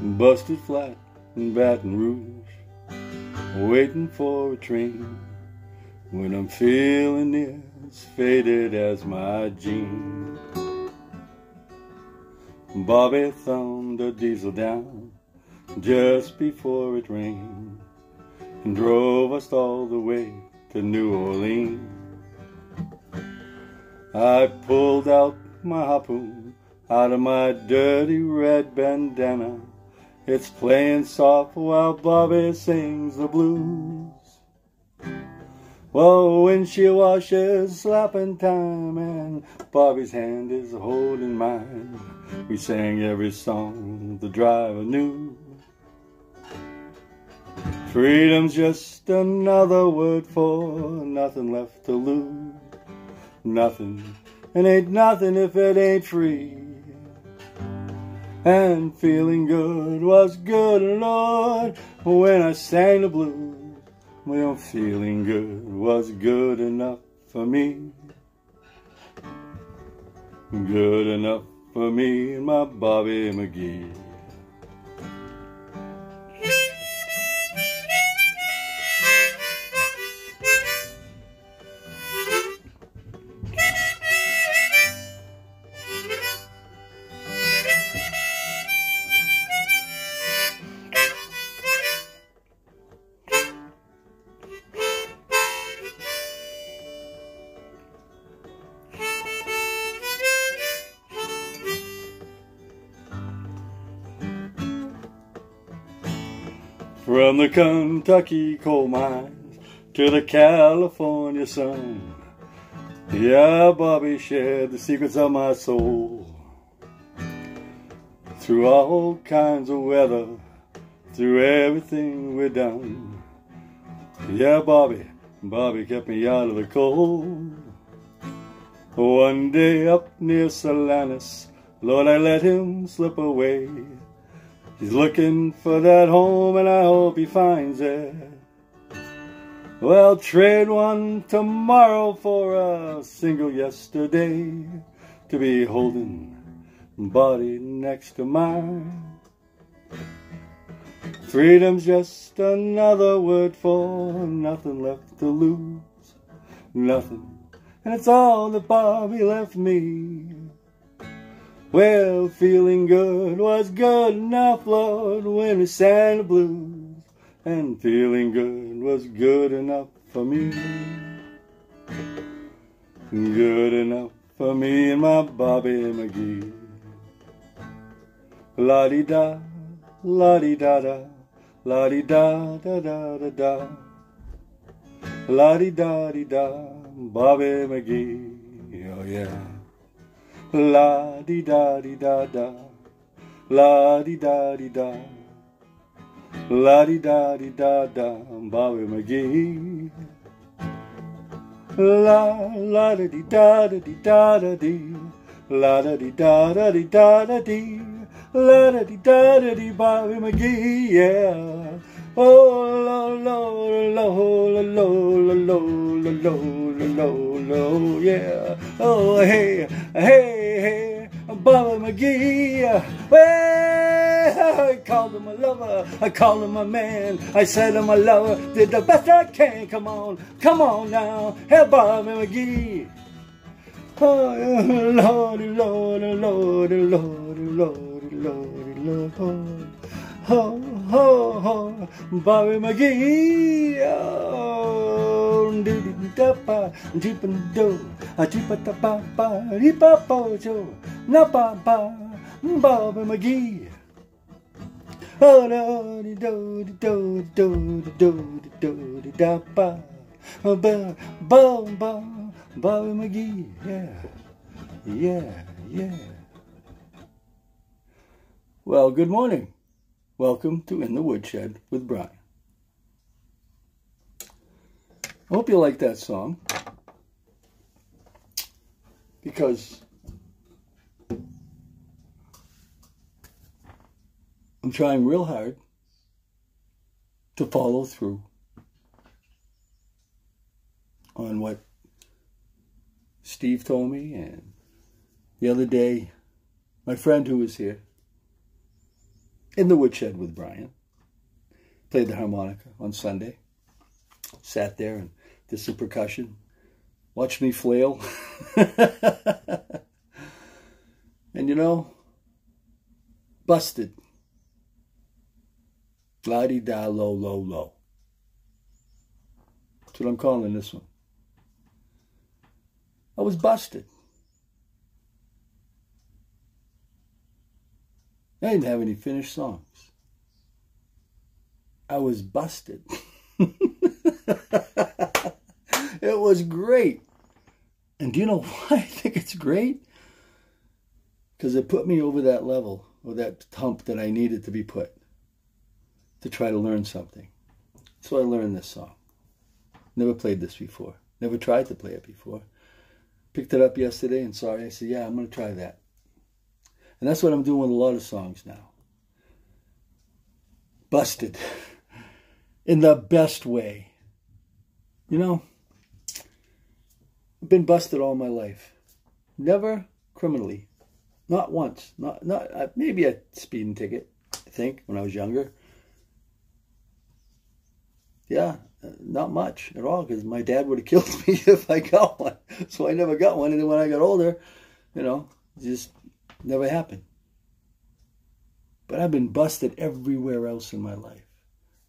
busted flat in Baton Rouge, waiting for a train. When I'm feeling as faded as my jeans. Bobby thumbed a diesel down just before it rained and drove us all the way to New Orleans. I pulled out my harpoon out of my dirty red bandana. It's playing soft while Bobby sings the blues. Well, when she washes slapping time and Bobby's hand is holding mine, we sang every song the driver knew. Freedom's just another word for nothing left to lose. Nothing, and ain't nothing if it ain't free. And feeling good was good, Lord, when I sang the blues. Well, feeling good was good enough for me. Good enough for me and my Bobby McGee. From the Kentucky coal mines to the California sun. Yeah, Bobby shared the secrets of my soul. Through all kinds of weather, through everything we've done. Yeah, Bobby, Bobby kept me out of the cold. One day up near Salinas, Lord, I let him slip away. He's looking for that home and I hope he finds it. Well, trade one tomorrow for a single yesterday to be holding body next to mine. Freedom's just another word for nothing left to lose, nothing. And it's all that Bobby left me. Well, feeling good was good enough, Lord, when we sang the blues. And feeling good was good enough for me. Good enough for me and my Bobby McGee. La-di-da, la-di-da-da, la-di-da-da-da-da-da. La-di-da-di-da, Bobby McGee, oh yeah. La di da di da da, la di da di da, la di da di da da, Bobby McGee. La la da di da da di da da di, la da di da da di da da di, la da di da da di, Bobby McGee, yeah. Oh, lo, lo, lo, lo, lo, lo, lo, lo, lo, lo, yeah. Oh, hey, hey, hey, Bobby McGee. Well, I called him a lover, I called him a man. I said I'm a lover, did the best I can. Come on, come on now, hey, Bobby McGee. Oh, Lordy, Lordy, Lordy, Lordy, Lordy, Lordy, Lordy. Ho, ho, ho, Bobby McGee. Oh, do do da ba, deep and do, a deep da ba ba, deep ba ba jo, na ba ba, Bobby McGee. Oh, no, do do do do do do do da ba, ba ba ba, Bobby McGee. Yeah, yeah, yeah. Well, good morning. Welcome to In the Woodshed with Brian. I hope you like that song because I'm trying real hard to follow through on what Steve told me and the other day my friend who was here in the woodshed with Brian. Played the harmonica on Sunday. Sat there and did some percussion. Watched me flail. and you know, busted. La di da low, low, lo. That's what I'm calling this one. I was busted. I didn't have any finished songs. I was busted. it was great. And do you know why I think it's great? Because it put me over that level or that hump that I needed to be put to try to learn something. So I learned this song. Never played this before. Never tried to play it before. Picked it up yesterday and it. I said, yeah, I'm going to try that. And that's what I'm doing with a lot of songs now. Busted. In the best way. You know, I've been busted all my life. Never criminally. Not once. Not not uh, maybe a speeding ticket, I think, when I was younger. Yeah, uh, not much at all because my dad would have killed me if I got one. So I never got one. And then when I got older, you know, just never happened. But I've been busted everywhere else in my life.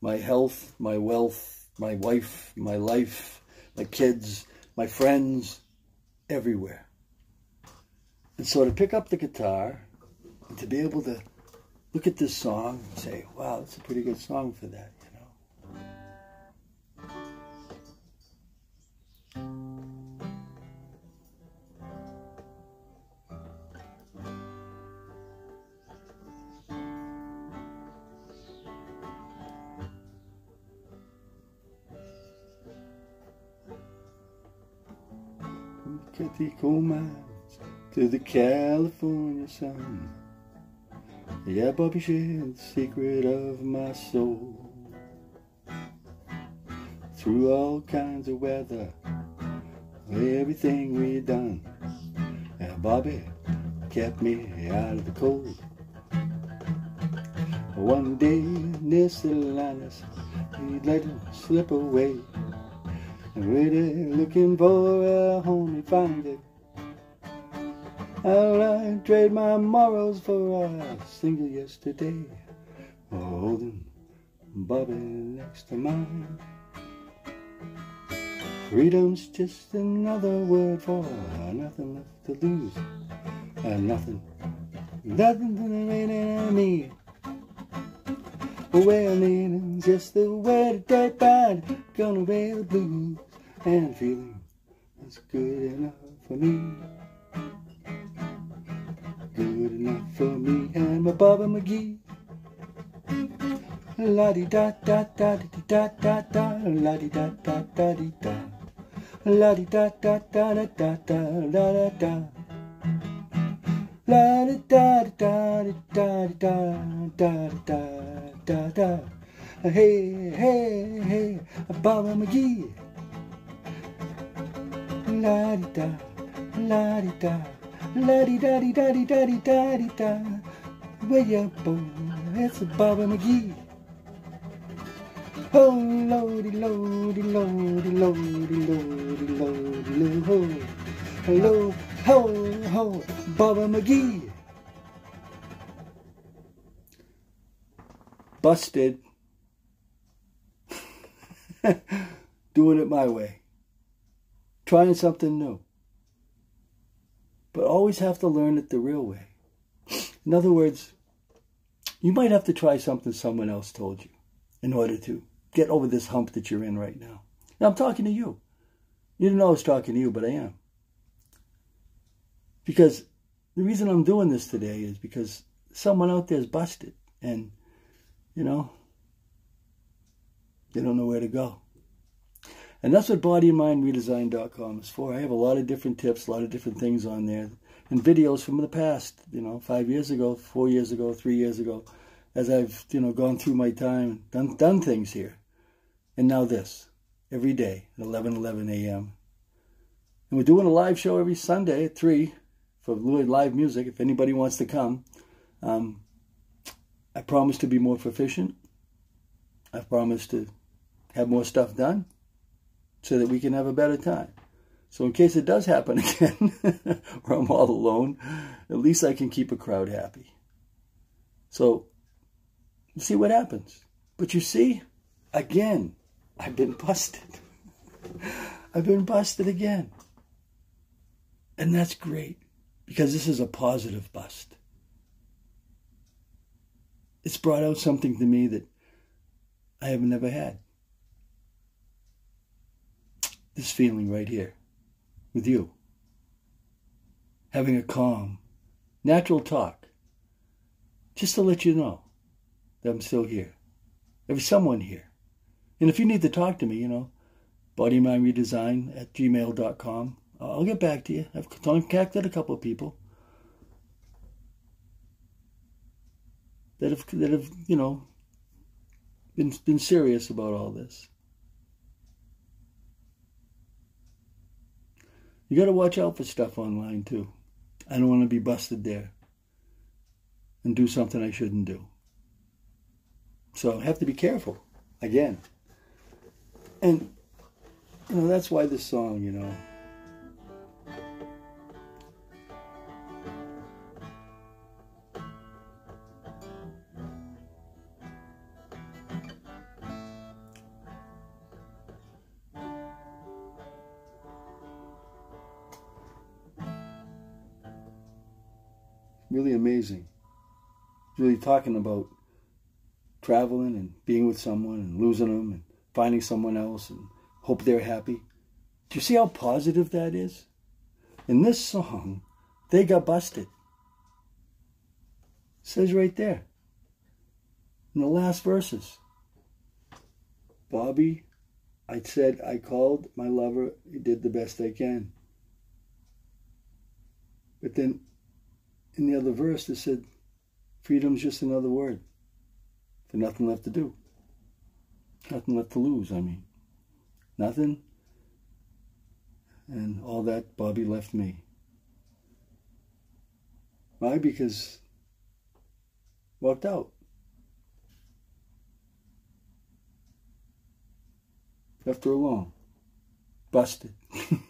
My health, my wealth, my wife, my life, my kids, my friends, everywhere. And so to pick up the guitar and to be able to look at this song and say, wow, that's a pretty good song for that. To the California sun. Yeah, Bobby shared the secret of my soul. Through all kinds of weather, everything we done. Yeah, Bobby kept me out of the cold. One day, Nessa Linus, he let it slip away. And Really looking for a home and find it. I'll trade my morals for a single yesterday. Holding Bobby next to mine. Freedom's just another word for nothing left to lose. And nothing, nothing to remain me. Well, needing just the way to take by, gonna wear the blues and feeling that's good enough for me. For me and my Bobby McGee. La di da da da di da da da la di da da da di da la di da da da da da da la da da la di da da da da da da da da da hey hey hey Bobby McGee la di da, la di da, la di da di da di da di da di da. Way up, boy, it's Bobby McGee. Oh, lordy, lordy, lordy, lordy, lordy, lordy, lordy, hello, ho, ho, Bobby McGee. Busted. Doing it my way trying something new. But always have to learn it the real way. In other words, you might have to try something someone else told you in order to get over this hump that you're in right now. Now I'm talking to you. You didn't know I was talking to you, but I am. Because the reason I'm doing this today is because someone out there is busted and, you know, they don't know where to go. And that's what bodyandmindredesign.com is for. I have a lot of different tips, a lot of different things on there, and videos from the past, you know, five years ago, four years ago, three years ago, as I've, you know, gone through my time, done, done things here. And now this, every day at 11, 11 a.m. And we're doing a live show every Sunday at 3 for live music if anybody wants to come. Um, I promise to be more proficient. I promise to have more stuff done so that we can have a better time. So in case it does happen again, where I'm all alone, at least I can keep a crowd happy. So see what happens. But you see, again, I've been busted. I've been busted again. And that's great because this is a positive bust. It's brought out something to me that I have never had. This feeling right here with you. Having a calm, natural talk. Just to let you know that I'm still here. There's someone here. And if you need to talk to me, you know, bodymind at gmail.com. I'll get back to you. I've contacted a couple of people that have that have you know been been serious about all this. You got to watch out for stuff online too. I don't want to be busted there and do something I shouldn't do. So I have to be careful again. And you know that's why this song, you know, really amazing. Really talking about traveling and being with someone and losing them and finding someone else and hope they're happy. Do you see how positive that is? In this song, they got busted. It says right there in the last verses. Bobby, I said I called my lover, he did the best I can. But then in the other verse it said, freedom's just another word for nothing left to do. Nothing left to lose, I mean. Nothing. And all that Bobby left me. Why? Because walked out. Left her alone. Busted.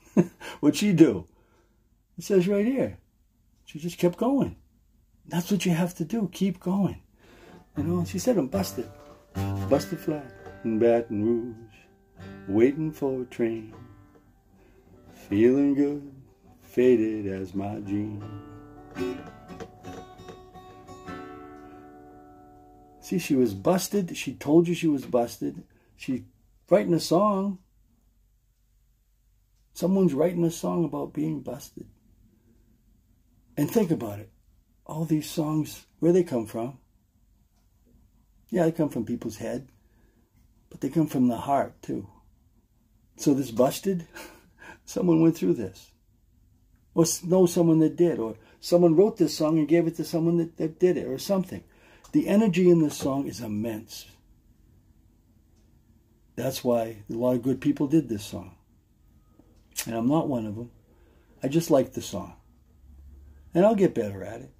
What'd she do? It says right here. She just kept going. That's what you have to do. Keep going. You know, she said, I'm busted. Busted flat in Baton Rouge, waiting for a train. Feeling good, faded as my dream. See, she was busted. She told you she was busted. She writing a song. Someone's writing a song about being busted. And think about it. All these songs, where they come from? Yeah, they come from people's head, but they come from the heart too. So this busted, someone went through this. Or know someone that did, or someone wrote this song and gave it to someone that, that did it, or something. The energy in this song is immense. That's why a lot of good people did this song. And I'm not one of them. I just like the song. And I'll get better at it.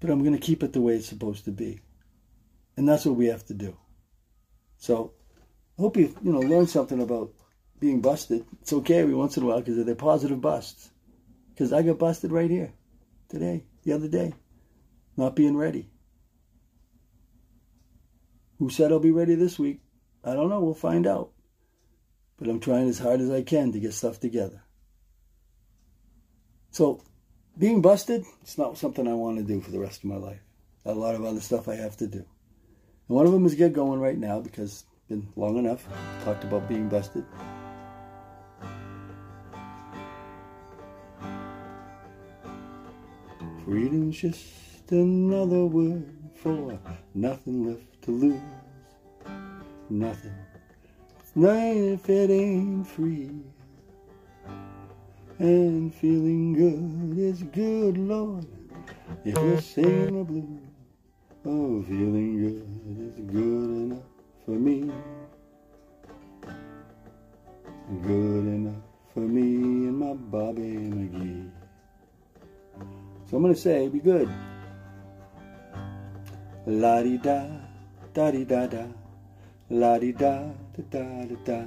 But I'm going to keep it the way it's supposed to be. And that's what we have to do. So I hope you you know learn something about being busted. It's okay every once in a while because they're positive busts. Because I got busted right here today, the other day, not being ready. Who said I'll be ready this week? I don't know. We'll find out. But I'm trying as hard as I can to get stuff together. So, being busted, it's not something I want to do for the rest of my life. A lot of other stuff I have to do. And one of them is get going right now because it's been long enough. Talked about being busted. Freedom's just another word for nothing left to lose. Nothing. Nothing if it ain't free and feeling good is good, Lord. If you're singing the blues, oh, feeling good is good enough for me. Good enough for me and my Bobby McGee. So I'm going to say, be good. La di da, da di da da. La di da, da da da da.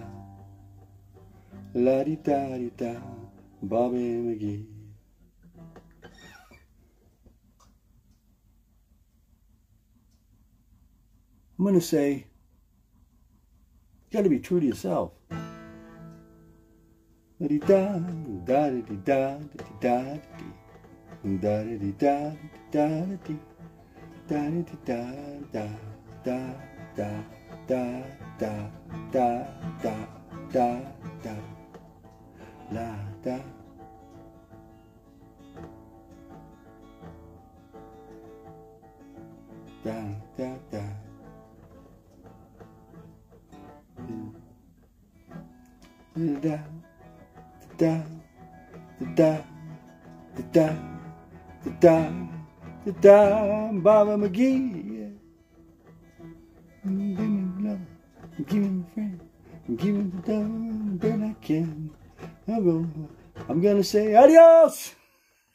La di da di da. Bobby McGee. I'm going to say, you got to be true to yourself. La that. Da da da. Da da da da da da da da da, Baba McGee. Gonna say adios.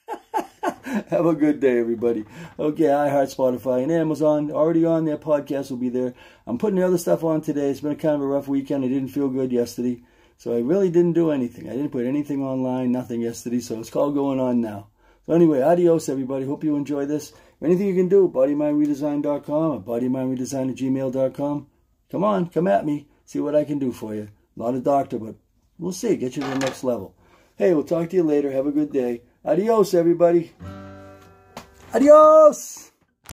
Have a good day, everybody. Okay, iHeart, Spotify, and Amazon already on there. Podcast will be there. I'm putting the other stuff on today. It's been a kind of a rough weekend. I didn't feel good yesterday. So I really didn't do anything. I didn't put anything online, nothing yesterday. So it's all going on now. So anyway, adios, everybody. Hope you enjoy this. Anything you can do, bodymindredesign.com or bodymindredesign at gmail.com. Come on, come at me. See what I can do for you. Not a doctor, but we'll see. Get you to the next level. Hey, we'll talk to you later. Have a good day. Adios, everybody. Adios.